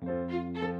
Música